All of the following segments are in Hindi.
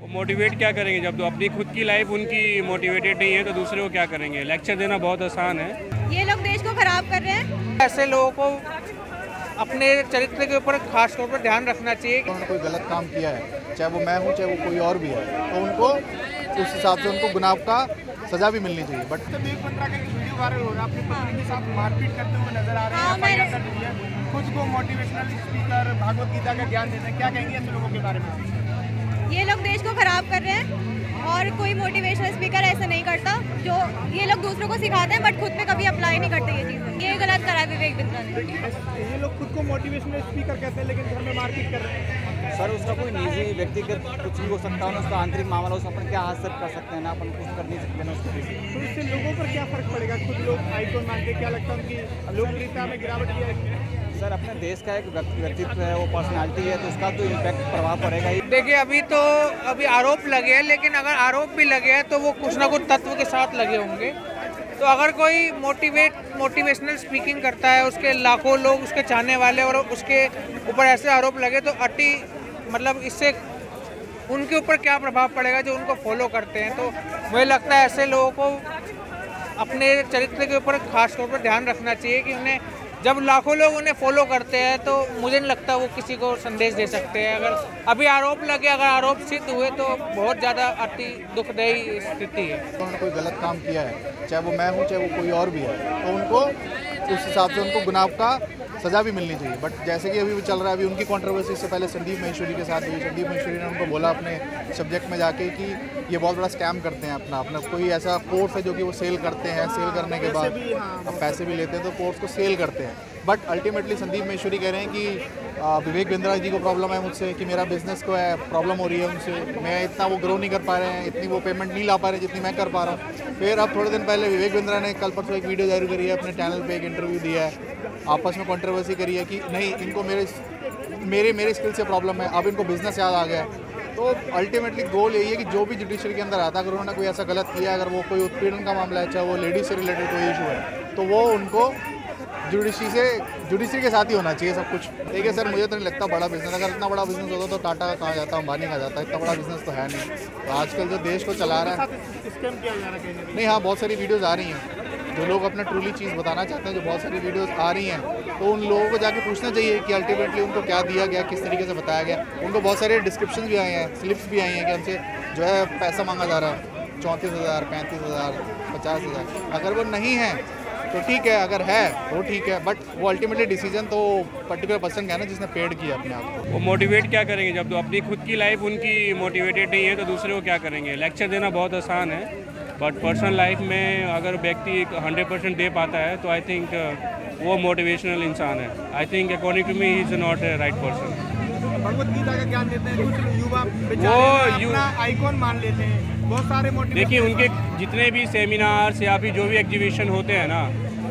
वो मोटिवेट क्या करेंगे? जब तो अपनी खुद की लाइफ उनकी मोटिवेटेड नहीं है तो दूसरे को क्या करेंगे? लेक्चर देना बहुत आसान है। ये लोग देश को खराब कर रहे हैं। ऐसे लोगों को अपने चरित्र के ऊपर खास तौर पर ध्यान रखना चाहिए उन्होंने कोई गलत काम किया है चाहे वो मैं हूँ चाहे वो कोई और भी है तो उनको उस हिसाब से उनको गुनाह का सज़ा भी मिलनी चाहिए। बट तो देव पंद्रह का वीडियो वायरल हो रहा है अपनी पत्नी के साथ मारपीट करते हुए नज़र आ रहे हैं हाँ, FIR मैंने- कर दी है। खुद को मोटिवेशनल स्पीकर भागवत गीता का ज्ञान देते हैं। क्या कहेंगे ऐसे लोगों के बारे में? ये लोग देश को खराब कर रहे हैं और कोई मोटिवेशनल स्पीकर ऐसा नहीं करता जो ये लोग दूसरों को सिखाते हैं बट खुद पे कभी अप्लाई नहीं करते ये चीज़। ये गलत करा विवेक बिंद्रा ने। ये लोग खुद को मोटिवेशनल स्पीकर कहते हैं, लेकिन घर में मारपीट कर रहे हैं। सर उसका कोई निजी व्यक्तिगत कुछ भी हो सकता है उसका आंतरिक मामला उसका अपन क्या हासिल कर सकते हैं ना अपन कुछ कर नहीं सकते ना उसको किसी तो इससे लोगों पर क्या फ़र्क पड़ेगा? खुद लोग आइकॉन मानते हैं क्या लगता है उनकी लोकप्रियता में गिरावट की है सर अपने देश का एक व्यक्तित्व है वो पर्सनालिटी है तो उसका तो इम्पैक्ट प्रभाव पड़ेगा ही। देखिए अभी तो अभी आरोप लगे हैं लेकिन अगर आरोप भी लगे हैं तो वो कुछ ना कुछ तत्व के साथ लगे होंगे। तो अगर कोई मोटिवेट मोटिवेशनल स्पीकिंग करता है उसके लाखों लोग उसके चाहने वाले और उसके ऊपर ऐसे आरोप लगे तो अति मतलब इससे उनके ऊपर क्या प्रभाव पड़ेगा जो उनको फॉलो करते हैं? तो मुझे लगता है ऐसे लोगों को अपने चरित्र के ऊपर खास तौर पर ध्यान रखना चाहिए कि उन्हें जब लाखों लोग उन्हें फॉलो करते हैं तो मुझे नहीं लगता वो किसी को संदेश दे सकते हैं। अगर अभी आरोप लगे, अगर आरोप सिद्ध हुए तो बहुत ज़्यादा अति दुखदायी स्थिति है। उन्होंने कोई गलत काम किया है? चाहे वो मैं हूँ, चाहे वो कोई और भी है तो उनको, उस हिसाब से उनको गुनाह का सज़ा भी मिलनी चाहिए। बट जैसे कि अभी चल रहा है अभी उनकी कॉन्ट्रोवर्सी से पहले संदीप महेश्वरी के साथ हुई। संदीप महेश्वरी ने उनको बोला अपने सब्जेक्ट में जाके कि ये बहुत बड़ा स्कैम करते हैं अपना अपना कोई ऐसा कोर्स है जो कि वो सेल करते हैं सेल करने के बाद पैसे भी लेते हैं तो कोर्स को सेल करते हैं। बट अल्टीमेटली संदीप महेश्वरी कह रहे हैं कि विवेक बिंद्रा जी को प्रॉब्लम है मुझसे कि मेरा बिज़नेस को है प्रॉब्लम हो रही है उनसे। मैं इतना वो ग्रो नहीं कर पा रहे हैं, इतनी वो पेमेंट नहीं ला पा रहे जितनी मैं कर पा रहा हूँ। फिर अब थोड़े दिन पहले विवेक बिंद्रा ने कल परसों एक वीडियो जारी करी है, अपने चैनल पर एक इंटरव्यू दिया है। आपस में कंट्रोवर्सी करी है कि नहीं, इनको मेरे मेरे मेरे स्किल से प्रॉब्लम है, अब इनको बिज़नेस याद आ गया है। तो अल्टीमेटली गोल यही है कि जो भी जुडिशरी के अंदर आता है, अगर उन्होंने कोई ऐसा गलत किया अगर वो कोई उत्पीड़न का मामला है, चाहे वो लेडीज़ से रिलेटेड कोई इशू है तो वो उनको जुडिशरी से जुडिशरी के साथ ही होना चाहिए सब कुछ। ठीक है सर मुझे तो नहीं लगता बड़ा बिज़नेस अगर इतना बड़ा बिज़नेस होता तो टाटा का कहाँ जाता अंबानी का जाता? इतना बड़ा बिज़नेस तो है नहीं। तो आजकल जो देश को चला रहा है। नहीं हाँ बहुत सारी वीडियोज़ आ रही हैं। जो लोग अपना ट्रूली चीज़ बताना चाहते हैं जो बहुत सारी वीडियोज़ आ रही हैं तो उन लोगों को जाके पूछना चाहिए कि अल्टीमेटली उनको क्या दिया गया किस तरीके से बताया गया। उनको बहुत सारे डिस्क्रिप्शन भी आए हैं स्लिप्स भी आई हैं कि हमसे जो है पैसा मांगा जा रहा है चौंतीस हज़ार पैंतीस हज़ार पचास हज़ार। अगर वो नहीं है तो ठीक है, अगर है तो ठीक है बट वो अल्टीमेटली डिसीज़न तो पर्टिकुलर पर्सन का है ना, जिसने पेड किया अपने आप को। वो मोटिवेट क्या करेंगे? जब तो अपनी खुद की लाइफ उनकी मोटिवेटेड नहीं है तो दूसरे को क्या करेंगे? लेक्चर देना बहुत आसान है बट पर्सनल लाइफ में अगर व्यक्ति हंड्रेड परसेंट दे पाता है तो आई थिंक वो मोटिवेशनल इंसान है। I think according to me is not a right person Bhagavad Gita का ज्ञान देते हैं कुछ युवा वो अपना आइकॉन मान लेते हैं। बहुत सारे मोटिवेशन देखिए उनके जितने भी सेमिनार्स या फिर जो भी एग्जीबिशन होते हैं ना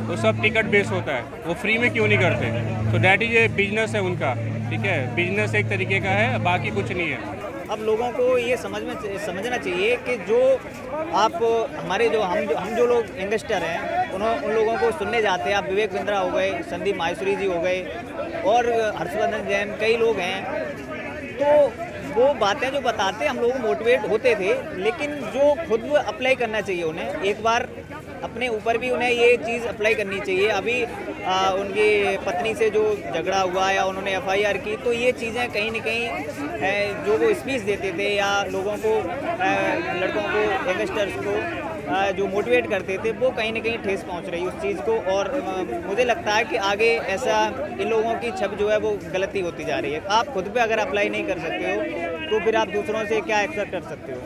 वो सब टिकट बेस होता है। वो फ्री में क्यों नहीं करते? तो डैट इज़ ए बिज़नेस है उनका ठीक है? बिज़नेस एक तरीके का है बाकी कुछ नहीं है। अब लोगों को ये समझ में समझना चाहिए कि जो आप, हमारे जो, हम जो हम जो लोग यंगस्टर हैं उन्होंने उन लोगों को सुनने जाते हैं। आप विवेक बिंद्रा हो गए, संदीप माहेश्वरी जी हो गए, और हर्षवर्धन जैन कई लोग हैं। तो वो बातें जो बताते, हम लोग मोटिवेट होते थे, लेकिन जो खुद अप्लाई करना चाहिए उन्हें, एक बार अपने ऊपर भी उन्हें ये चीज़ अप्लाई करनी चाहिए। अभी आ, उनकी पत्नी से जो झगड़ा हुआ या उन्होंने एफआईआर की तो ये चीज़ें कहीं ना कहीं जो वो स्पीच देते थे या लोगों को लड़कों को यंगस्टर्स को जो मोटिवेट करते थे वो कहीं ना कहीं ठेस पहुँच रही उस चीज़ को। और मुझे लगता है कि आगे ऐसा इन लोगों की छप जो है वो गलती होती जा रही है। आप खुद पे अगर अप्लाई नहीं कर सकते हो तो फिर आप दूसरों से क्या एक्सपेक्ट कर सकते हो?